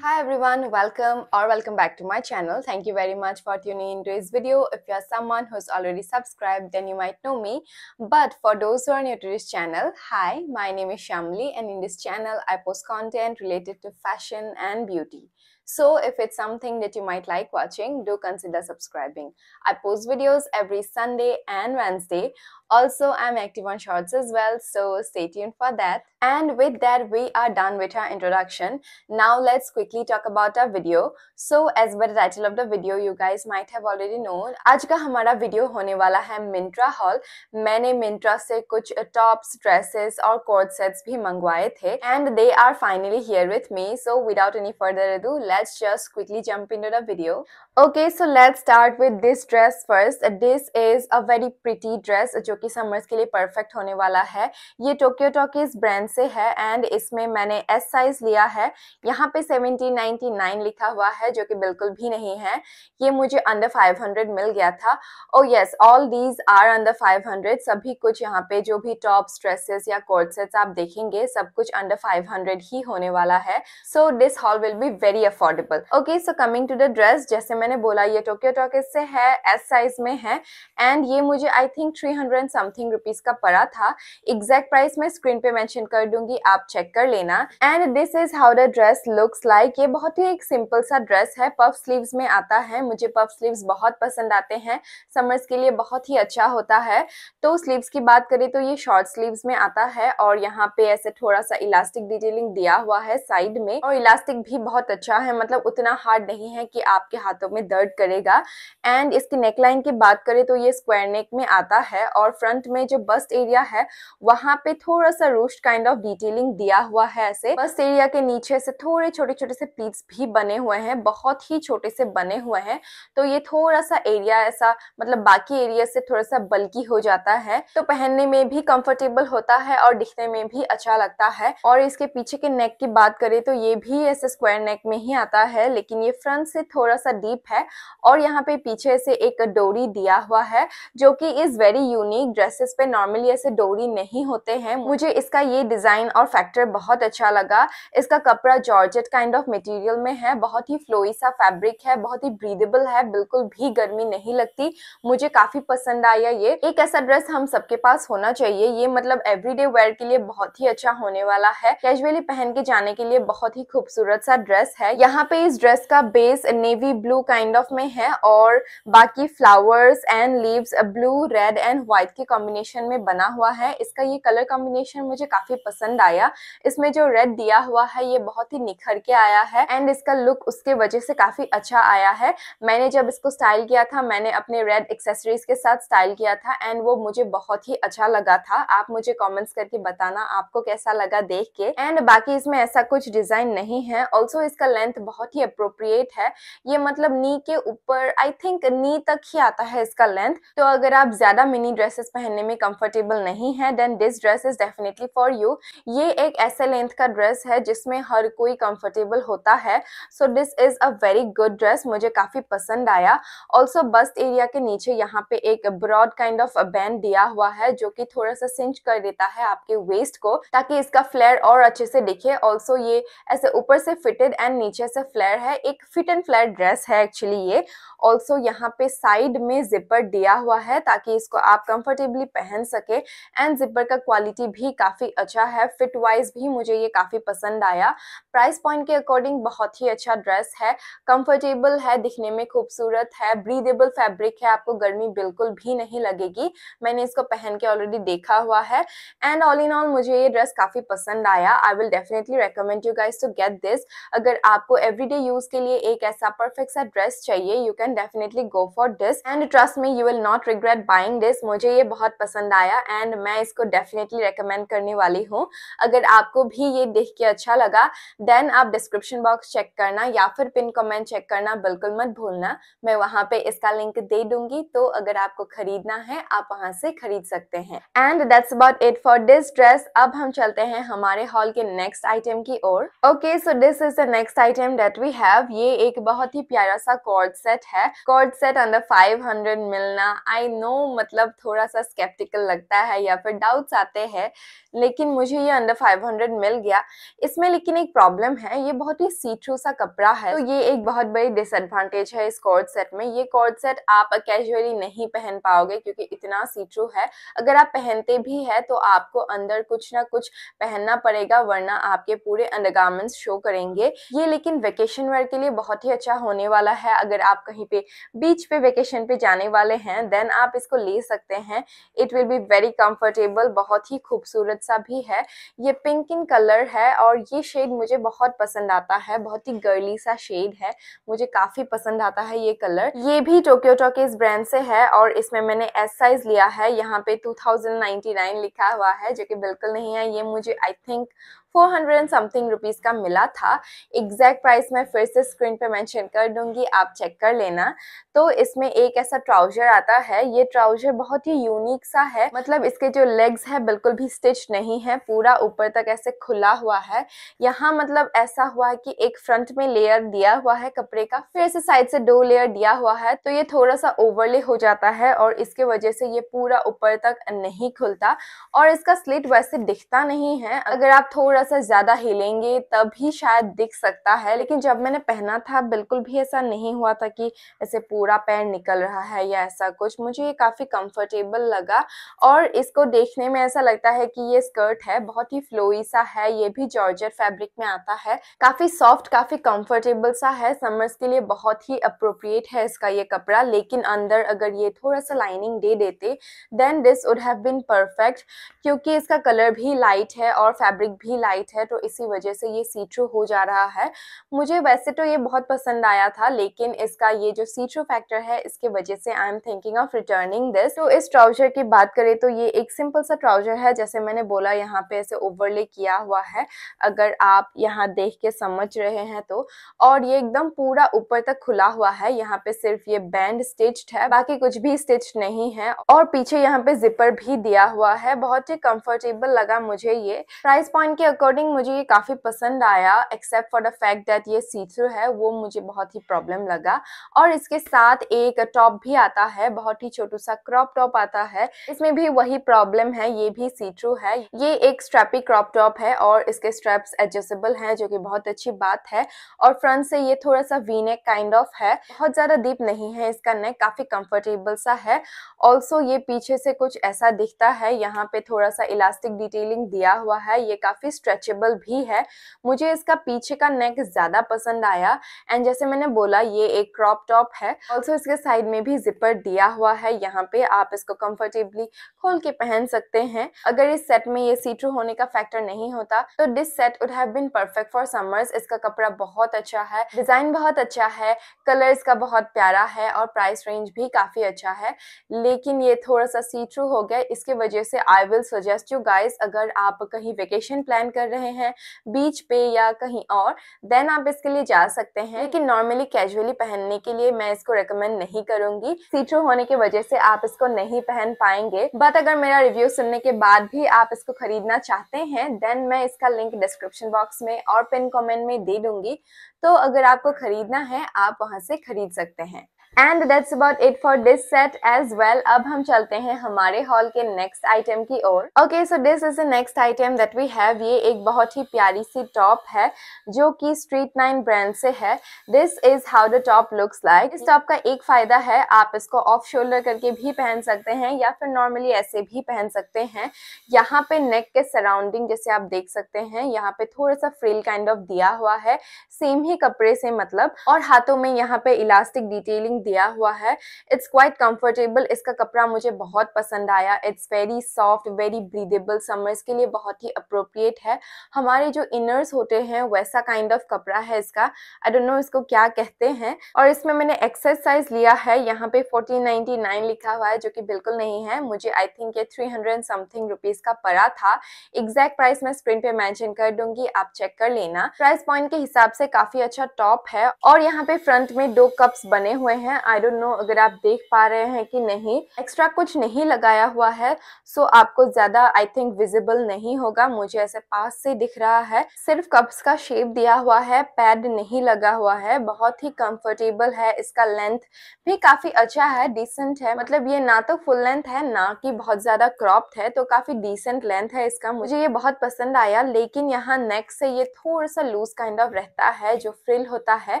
Hi everyone, welcome or welcome back to my channel. Thank you very much for tuning into this video. If you are someone who's already subscribed, then you might know me. But for those who are new to this channel, hi, my name is Shamli and in this channel I post content related to fashion and beauty. So if it's something that you might like watching, do consider subscribing. I post videos every Sunday and Wednesday. Also, I'm active on shorts as well, so stay tuned for that. And with that, we are done with our introduction. Now let's quickly talk about our video. So as by the title of the video, you guys might have already known. आज का हमारा video होने वाला है Myntra hall मैंने मिंत्रा से कुछ tops dresses और कोट सेट्स भी मंगवाए थे and they are finally here with me so without any further ado let's just quickly jump into the video Okay so let's start with this dress first. This is a very pretty dress, जो कि summers के लिए perfect होने वाला है। ये Tokyo talkies brand से है एंड इसमें मैंने एस साइज़ लिया है। यहाँ पे 1799 लिखा हुआ है, जो कि बिल्कुल भी नहीं है। ये मुझे अंडर 500 मिल गया था। ओ yes all these are under 500 सभी कुछ यहाँ पे जो भी टॉप्स ड्रेसेस या कोट सेट्स आप देखेंगे, सब कुछ अंडर 500 ही होने वाला है। So this haul will be very affordable okay so coming to the dress जैसे मैंने बोला, ये टोक्यो टॉकीज से है एस साइज़ में है. एंड ये मुझे I think three hundred something rupees का पड़ा था। एग्जैक्ट प्राइस मैं स्क्रीन पे मेंशन कर दूँगी, आप चेक कर लेना। And this is how the dress looks like ये बहुत ही एक सिंपल सा ड्रेस है। पफ स्लीव्स में आता है। मुझे पफ स्लीव्स बहुत पसंद आते हैं। समर्स के लिए बहुत ही अच्छा होता है। तो स्लीव्स की बात करें तो ये शॉर्ट स्लीव्स में आता है और यहाँ पे ऐसे थोड़ा सा इलास्टिक डिटेलिंग दिया हुआ है साइड में। और इलास्टिक भी बहुत अच्छा है। मतलब उतना हार्ड नहीं है कि आपके हाथों में दर्द करेगा। एंड इसकी नेकलाइन की बात करें तो ये स्क्वायर नेक में आता है और फ्रंट में जो बस्ट एरिया है, वहाँ पे थोड़ा सा रूस्ट काइंड ऑफ़ डिटेलिंग दिया हुआ है ऐसे। बस्ट एरिया के नीचे से थोड़े छोटे छोटे से प्लीट्स भी बने हुए हैं, बहुत ही छोटे से बने हुए हैं। तो ये थोड़ा सा एरिया ऐसा मतलब बाकी एरिया से थोड़ा सा बल्कि हो जाता है। तो पहनने में भी कंफर्टेबल होता है और दिखने में भी अच्छा लगता है। और इसके पीछे के नेक की बात करें तो ये भी ऐसे स्क्वायर नेक में ही आता है, लेकिन ये फ्रंट से थोड़ा सा डीप है और यहाँ पे पीछे से एक डोरी दिया हुआ है जो कि इज़ वेरी यूनिक ड्रेसेस पे नॉर्मली ऐसे डोरी नहीं होते हैं। मुझे इसका ये डिज़ाइन और फैक्टर बहुत अच्छा लगा। इसका कपड़ा जॉर्जेट काइंड ऑफ़ मटेरियल में है। बहुत ही फ्लोई सा फैब्रिक है, बहुत ही ब्रीदेबल है, बिल्कुल भी गर्मी नहीं लगती। मुझे काफ़ी पसंद आया ये। एक ऐसा ड्रेस हम सबके पास होना चाहिए। ये मतलब एवरीडे वेयर के लिए बहुत ही अच्छा होने वाला है। कैजुअली पहन के जाने के लिए बहुत ही खूबसूरत सा ड्रेस है। यहाँ पे इस ड्रेस का base navy blue kind of में है और बाकी flowers and leaves blue red and white के कॉम्बिनेशन में बना हुआ है। इसका ये कलर कॉम्बिनेशन मुझे काफ़ी पसंद आया। इसमें जो रेड दिया हुआ है, ये बहुत ही निखर के आया है एंड इसका लुक उसके वजह से काफ़ी अच्छा आया है। मैंने जब इसको स्टाइल किया था, मैंने अपने रेड एक्सेसरीज के साथ स्टाइल किया था एंड वो मुझे बहुत ही अच्छा लगा था। आप मुझे कॉमेंट्स करके बताना आपको कैसा लगा देख के। एंड बाकी इसमें ऐसा कुछ डिज़ाइन नहीं है। ऑल्सो इसका लेंथ बहुत ही अप्रोप्रिएट है। ये मतलब नी के ऊपर आई थिंक नी तक ही आता है इसका लेंथ तो अगर आप ज़्यादा मिनी ड्रेसेस पहनने में कंफर्टेबल नहीं है then this dress is definitely for you ये एक ऐसे लेंथ का ड्रेस है जिसमें हर कोई कंफर्टेबल होता है। So this is a very good dress मुझे काफ़ी पसंद आया। ऑल्सो बस्ट एरिया के नीचे यहाँ पे एक ब्रॉड काइंड ऑफ़ बैंड दिया हुआ है, जो कि थोड़ा सा सिंच कर देता है आपके वेस्ट को, ताकि इसका फ्लेयर और अच्छे से दिखे। ऑल्सो ये ऐसे ऊपर से फिटेड एंड नीचे से फ्लेयर है। एक फिट एंड फ्लेयर ड्रेस है एक्चुअली ये। ऑल्सो यहाँ पे साइड में जिपर दिया हुआ है ताकि इसको आप कंफर्टेबली पहन सके। एंड जिपर का क्वालिटी भी काफ़ी अच्छा है। फिट वाइज भी मुझे ये काफ़ी पसंद आया। प्राइस पॉइंट के अकॉर्डिंग बहुत ही अच्छा ड्रेस है। कंफर्टेबल है, दिखने में खूबसूरत है। ब्रीदेबल फैब्रिक है, आपको गर्मी बिल्कुल भी नहीं लगेगी। मैंने इसको पहन के ऑलरेडी देखा हुआ है। एंड ऑल इन ऑल मुझे ये ड्रेस काफ़ी पसंद आया। I will definitely recommend you guys to get this अगर आपको एवरीडे यूज़ के लिए एक ऐसा परफेक्ट सा ड्रेस चाहिए you can definitely go for this and trust me you will not regret buying this मुझे ये बहुत पसंद आया एंड मैं इसको डेफिनेटली रिकमेंड करने वाली हूँ। अगर आपको भी ये देख के अच्छा लगा देन आप डिस्क्रिप्शन बॉक्स चेक करना या फिर पिन कमेंट चेक करना बिल्कुल मत भूलना। मैं वहाँ पे इसका लिंक दे दूँगी। तो अगर आपको खरीदना है, आप वहाँ से खरीद सकते हैं। And that's about it for this dress अब हम चलते हैं हमारे हॉल के नेक्स्ट आइटम की ओर। Okay so this is the next item that we have ये एक बहुत ही प्यारा सा सा कॉर्ड सेट है। कॉर्ड सेट अंडर 500 मिलना आई नो मतलब थोड़ा सा स्केप्टिकल लगता है या फिर डाउट्स आते हैं, लेकिन मुझे ये अंडर 500 मिल गया। इसमें लेकिन एक प्रॉब्लम है, ये बहुत ही सी थ्रू सा कपड़ा है। तो ये एक बहुत बड़ी डिसएडवांटेज है इस कॉर्ड सेट में। ये कॉर्ड सेट आप कैजुअली नहीं पहन पाओगे क्योंकि इतना सी थ्रू है। अगर आप पहनते भी है तो आपको अंदर कुछ ना कुछ पहनना पड़ेगा, वरना आपके पूरे अंडरगार्मेंट्स शो करेंगे। ये लेकिन वेकेशन वेयर के लिए बहुत ही अच्छा होने वाला है, अगर आप कहीं पे बीच पे वेकेशन पे जाने वाले हैं देन आप इसको ले सकते हैं। It will be very comfortable बहुत ही खूबसूरत सा भी है। ये पिंक इन कलर है और ये शेड मुझे बहुत पसंद आता है, बहुत ही गर्ली सा शेड है। मुझे काफ़ी पसंद आता है ये कलर ये भी टोक्यो टॉकीज ब्रांड से है और इसमें मैंने एस साइज़ लिया है। यहाँ पे 2099 लिखा हुआ है, जो कि बिल्कुल नहीं है। ये मुझे I think four hundred something rupees का मिला था। एग्जैक्ट प्राइस मैं फिर से स्क्रीन पे मेंशन कर दूँगी, आप चेक कर लेना। तो इसमें एक ऐसा ट्राउज़र आता है, ये ट्राउज़र बहुत ही यूनिक सा है। मतलब इसके जो लेग्स है बिल्कुल भी स्टिच नहीं है, पूरा ऊपर तक ऐसे खुला हुआ है। यहाँ मतलब ऐसा हुआ है कि एक फ्रंट में लेयर दिया हुआ है कपड़े का, फिर ऐसे साइड से दो लेयर दिया हुआ है। तो ये थोड़ा सा ओवरले हो जाता है और इसके वजह से ये पूरा ऊपर तक नहीं खुलता और इसका स्लिट वैसे दिखता नहीं है। अगर आप थोड़ा थोड़ा सा ज़्यादा हिलेंगे, तब ही शायद दिख सकता है। लेकिन जब मैंने पहना था, बिल्कुल भी ऐसा नहीं हुआ था कि ऐसे पूरा पैर निकल रहा है या ऐसा कुछ। मुझे ये काफ़ी कंफर्टेबल लगा और इसको देखने में ऐसा लगता है कि ये स्कर्ट है, बहुत ही फ्लोई सा है, ये भी जॉर्जर फैब्रिक में आता है। काफ़ी सॉफ्ट काफ़ी कंफर्टेबल सा है समर्स के लिए बहुत ही अप्रोप्रिएट है इसका ये कपड़ा। लेकिन अंदर अगर ये थोड़ा सा लाइनिंग दे देते then this would have perfect क्योंकि इसका कलर भी लाइट है और फैब्रिक भी लाइट लाइट है तो इसी वजह से ये सीट्रू हो जा रहा है। मुझे वैसे तो ये बहुत पसंद आया था, लेकिन इसका ये जो सीट्रू फैक्टर है, इसके वजह से I am thinking of returning this तो इस ट्राउज़र की बात करें तो ये एक सिंपल सा ट्राउज़र है, जैसे मैंने बोला, यहाँ पे ऐसे ओवरले किया हुआ है, अगर आप यहाँ देख के समझ रहे हैं तो। और ये एकदम पूरा ऊपर तक खुला हुआ है, यहाँ पे सिर्फ़ ये बैंड स्टिच्ड है, बाकी कुछ भी स्टिच नहीं है। और पीछे यहाँ पे जिपर भी दिया हुआ है, बहुत ही कंफर्टेबल लगा मुझे ये। प्राइस पॉइंट के अकॉर्डिंग मुझे ये काफ़ी पसंद आया except for the fact that ये सीथ्रू है, वो मुझे बहुत ही प्रॉब्लम लगा। और इसके साथ एक टॉप भी आता है, बहुत ही छोटू सा क्रॉप टॉप आता है। इसमें भी वही प्रॉब्लम है, ये भी सीथ्रू है। ये एक स्ट्रैपी क्रॉप टॉप है और इसके स्ट्रैप्स एडजस्टेबल हैं, जो कि बहुत अच्छी बात है। और फ्रंट से ये थोड़ा सा वी नेक काइंड ऑफ़ है। बहुत ज़्यादा डीप नहीं है इसका नेक काफ़ी कंफर्टेबल सा है। ऑल्सो ये पीछे से कुछ ऐसा दिखता है, यहाँ पे थोड़ा सा इलास्टिक डिटेलिंग दिया हुआ है। ये काफ़ी स्ट्रेचेबल भी है। मुझे इसका पीछे का नेक ज़्यादा पसंद आया। एंड जैसे मैंने बोला, ये एक क्रॉप टॉप है। ऑल्सो इसके साइड में भी जिपर दिया हुआ है। यहाँ पे आप इसको कंफर्टेबली खोल के पहन सकते हैं। अगर इस सेट में ये सीट्रू होने का फैक्टर नहीं होता तो this set would have been perfect for summers इसका कपड़ा बहुत अच्छा है। डिज़ाइन बहुत अच्छा है। कलर इसका बहुत प्यारा है और प्राइस रेंज भी काफ़ी अच्छा है। लेकिन ये थोड़ा सा सी सीट्रू हो गया। इसके वजह से I will suggest you guys अगर आप कहीं वेकेशन प्लान कर रहे हैं बीच पे या कहीं और देन आप इसके लिए जा सकते हैं लेकिन नॉर्मली कैजुअली पहनने के लिए मैं इसको रिकमेंड नहीं करूँगी। सीट्रो होने की वजह से आप इसको नहीं पहन पाएँगे। बट अगर मेरा रिव्यू सुनने के बाद भी आप इसको खरीदना चाहते हैं देन मैं इसका लिंक डिस्क्रिप्शन बॉक्स में और पिन कमेंट में दे दूँगी। तो अगर आपको खरीदना है आप वहाँ से खरीद सकते हैं। And that's about it for this set as well अब हम चलते हैं हमारे हॉल के नेक्स्ट आइटम की ओर। Okay so this is the next item that we have ये एक बहुत ही प्यारी सी टॉप है, जो कि स्ट्रीट नाइन ब्रांड से है। This is how the top looks like इस टॉप का एक फ़ायदा है, आप इसको ऑफ़ शोल्डर करके भी पहन सकते हैं, या फिर नॉर्मली ऐसे भी पहन सकते हैं। यहाँ पे नेक के सराउंडिंग जैसे आप देख सकते हैं, यहाँ पे थोड़ा सा फ्रिल काइंड ऑफ़ दिया हुआ है। सेम ही कपड़े से मतलब और हाथों में यहाँ पे इलास्टिक डिटेलिंग दिया हुआ है। इट्स क्वाइट कंफर्टेबल इसका कपड़ा मुझे बहुत पसंद आया। It's very soft very breathable summers के लिए बहुत ही अप्रोप्रिएट है। हमारे जो इनर्स होते हैं, वैसा काइंड ऑफ़ कपड़ा है इसका। आई डोंट नो इसको क्या कहते हैं। और इसमें मैंने एक्सरसाइज लिया है। यहाँ पे 1499 लिखा हुआ है, जो कि बिल्कुल नहीं है। मुझे आई थिंक ये 300 समथिंग रुपीज़ का पड़ा था। एग्जैक्ट प्राइस मैं स्क्रीन पे मेंशन कर दूँगी। आप चेक कर लेना। प्राइस पॉइंट के हिसाब से काफ़ी अच्छा टॉप है। और यहाँ पे फ्रंट में दो कप्स बने हुए हैं। हैं। आई डोंट नो अगर आप देख पा रहे हैं कि नहीं एक्स्ट्रा कुछ नहीं लगाया हुआ है सो so आपको ज़्यादा आई थिंक विजिबल नहीं होगा। मुझे ऐसे पास से दिख रहा है। सिर्फ़ कप्स का शेप दिया हुआ है पैड नहीं लगा हुआ है। बहुत ही कंफर्टेबल है, इसका लेंथ भी काफ़ी अच्छा है डिसेंट है। मतलब ये ना तो फुल लेंथ है, ना कि बहुत ज़्यादा क्रॉप्ड है तो काफ़ी डिसेंट लेंथ है इसका। मुझे ये बहुत पसंद आया, लेकिन यहाँ नेक से ये थोड़ा सा लूज काइंड ऑफ़ रहता है, जो फ्रिल होता है,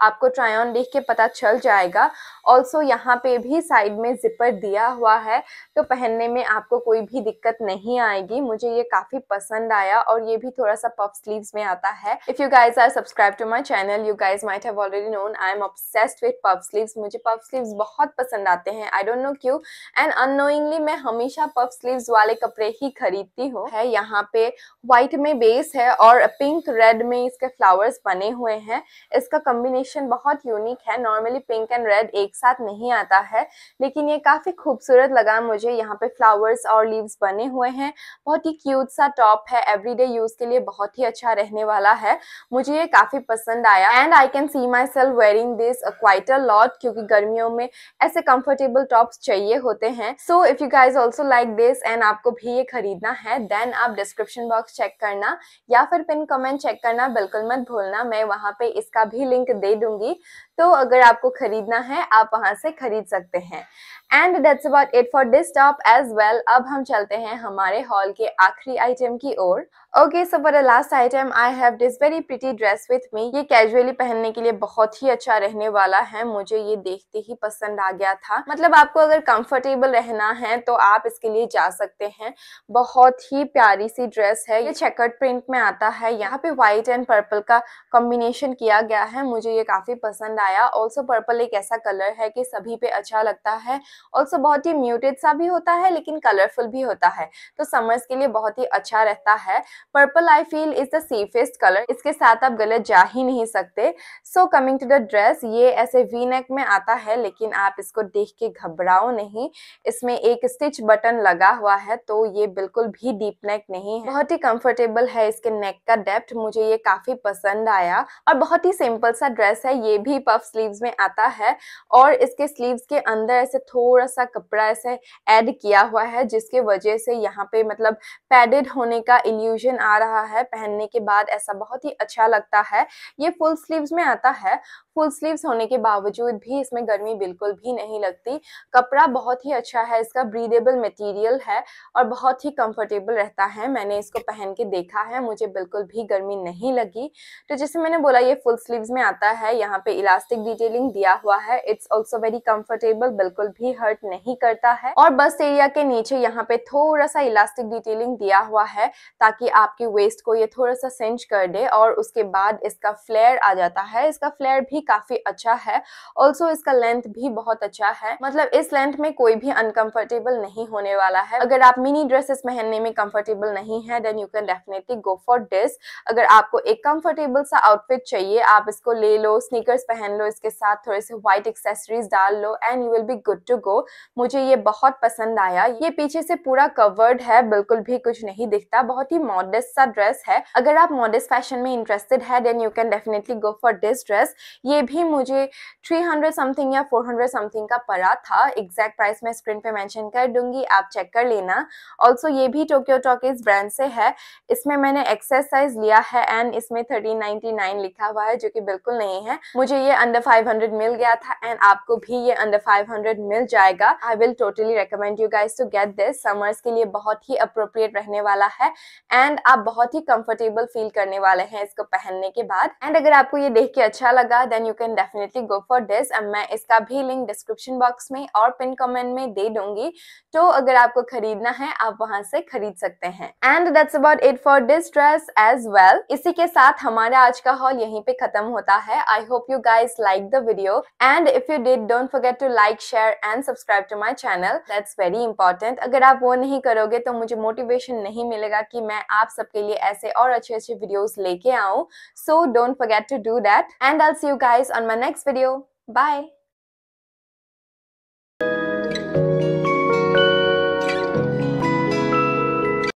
आपको ट्राई ऑन देख के पता चल जाएगा। ऑल्सो यहाँ पे भी साइड में जिपर दिया हुआ है तो पहनने में आपको कोई भी दिक्कत नहीं आएगी। मुझे ये काफ़ी पसंद आया और ये भी थोड़ा सा पफ स्लीव्स में आता है। If you guys are subscribe to my channel you guys might have already known I am obsessed with puff sleeves मुझे पफ स्लीव्स बहुत पसंद आते हैं। आई डोंट नो क्यू। एंड अनोइंगली मैं हमेशा पफ स्लीव्स वाले कपड़े ही खरीदती हूँ। है, यहाँ पे व्हाइट में बेस है और पिंक रेड में इसके फ्लावर्स बने हुए हैं। इसका कॉम्बिनेशन बहुत यूनिक है। नॉर्मली पिंक एंड रेड एक साथ नहीं आता है, लेकिन ये काफ़ी खूबसूरत लगा मुझे। यहाँ पे फ्लावर्स और लीव्स बने हुए हैं। बहुत ही क्यूट सा टॉप है। एवरीडे यूज़ के लिए बहुत ही अच्छा रहने वाला है। मुझे ये काफ़ी पसंद आया। And I can see myself wearing this quite lot क्योंकि गर्मियों में ऐसे कंफर्टेबल टॉप्स चाहिए होते हैं। So if you guys also like this and आपको भी ये खरीदना है देन आप डिस्क्रिप्शन बॉक्स चेक करना या फिर पिन कमेंट चेक करना, बिल्कुल मत भूलना। मैं वहाँ पे इसका भी लिंक दे दूँगी। तो अगर आपको खरीदना है आप वहाँ से खरीद सकते हैं। And that's about it for this top as well अब हम चलते हैं हमारे हॉल के आखिरी आइटम की ओर। Okay so for the last item I have this very pretty dress with me ये कैजुअली पहनने के लिए बहुत ही अच्छा रहने वाला है। मुझे ये देखते ही पसंद आ गया था। मतलब आपको अगर कंफर्टेबल रहना है तो आप इसके लिए जा सकते हैं। बहुत ही प्यारी सी ड्रेस है। ये चेकर्ड प्रिंट में आता है। यहाँ पे व्हाइट एंड पर्पल का कॉम्बिनेशन किया गया है। मुझे ये काफ़ी पसंद आया। ऑल्सो पर्पल एक ऐसा कलर है कि सभी पे अच्छा लगता है। ऑल्सो बहुत ही म्यूटेड सा भी होता है, लेकिन कलरफुल भी होता है। तो समर्स के लिए बहुत ही अच्छा रहता है। Purple I feel is the safest colour इसके साथ आप गलत जा ही नहीं सकते। So coming to the dress ये ऐसे वी नेक में आता है, लेकिन आप इसको देख के घबराओ नहीं। इसमें एक स्टिच बटन लगा हुआ है तो ये बिल्कुल भी डीप नेक नहीं है। बहुत ही कंफर्टेबल है इसके नेक का डेप्थ मुझे ये काफ़ी पसंद आया। और बहुत ही सिंपल सा ड्रेस है। ये भी पफ स्लीव्स में आता है। और इसके स्लीव्स के अंदर ऐसे थोड़ा सा कपड़ा ऐसे ऐड किया हुआ है, जिसके वजह से यहाँ पे मतलब पैडेड होने का इल्यूजन आ रहा है। पहनने के बाद ऐसा बहुत ही अच्छा लगता है। ये फुल स्लीव्स में आता है। फुल स्लीव्स होने के बावजूद भी इसमें गर्मी बिल्कुल भी नहीं लगती। कपड़ा बहुत ही अच्छा है, इसका ब्रीदेबल मटेरियल है और बहुत ही कंफर्टेबल रहता है। मैंने इसको पहन के देखा है, मुझे बिल्कुल भी गर्मी नहीं लगी। तो जैसे मैंने बोला, ये फुल स्लीव्स में आता है। यहाँ पे इलास्टिक डिटेलिंग दिया हुआ है। इट्स ऑल्सो वेरी कंफर्टेबल बिल्कुल भी हर्ट नहीं करता है। और बस एरिया के नीचे यहाँ पे थोड़ा सा इलास्टिक डिटेलिंग दिया हुआ है ताकि आपकी वेस्ट को ये थोड़ा सा सेंच कर दे और उसके बाद इसका फ्लेयर आ जाता है। इसका फ्लेयर भी काफ़ी अच्छा है। ऑल्सो इसका लेंथ भी बहुत अच्छा है। मतलब इस लेंथ में कोई भी अनकंफर्टेबल नहीं होने वाला है। अगर आप मिनी ड्रेसेस पहनने में कंफर्टेबल नहीं है then you can definitely go for this अगर आपको एक कंफर्टेबल सा आउटफिट चाहिए, आप इसको ले लो स्नीकर्स पहन लो, इसके साथ थोड़े से व्हाइट एक्सेसरीज डाल लो and you will be good to go मुझे ये बहुत पसंद आया। ये पीछे से पूरा कवर्ड है, बिल्कुल भी कुछ नहीं दिखता। बहुत ही मॉडेस्ट सा ड्रेस है। अगर आप मॉडेस्ट फ़ैशन में इंटरेस्टेड है then you can definitely go for this dress ये भी मुझे 300 समथिंग या 400 समथिंग का पड़ा था। एग्जैक्ट प्राइस मैं स्क्रीन पे मेंशन कर दूँगी, आप चेक कर लेना। ऑल्सो ये भी टोक्यो टॉकीज ब्रांड से है। इसमें मैंने एक्सेस साइज़ लिया है एंड इसमें 1399 लिखा हुआ है, जो कि बिल्कुल नहीं है। मुझे ये अंडर 500 मिल गया था एंड आपको भी ये अंडर 500 मिल जाएगा। I will totally recommend you guys to get this summers के लिए बहुत ही अप्रोप्रिएट रहने वाला है। एंड आप बहुत ही कंफर्टेबल फील करने वाले हैं इसको पहनने के बाद। एंड अगर आपको ये देख के अच्छा लगा then you can definitely go for this and मैं इसका भी लिंक डिस्क्रिप्शन बॉक्स में और पिन कमेंट में दे दूँगी। तो अगर आपको खरीदना है, आप वहाँ से खरीद सकते हैं। And that's about it for this dress as well इसी के साथ हमारा आज का हॉल यहीं पे खत्म होता है। I hope you guys like the video and if you did don't forget to like share and subscribe to my channel that's very important अगर आप वो नहीं करोगे तो मुझे मोटिवेशन नहीं मिलेगा कि मैं आप सबके लिए ऐसे और अच्छे अच्छे वीडियोज़ लेके आऊँ. So don't forget to do that and I see you guys on my next video Bye!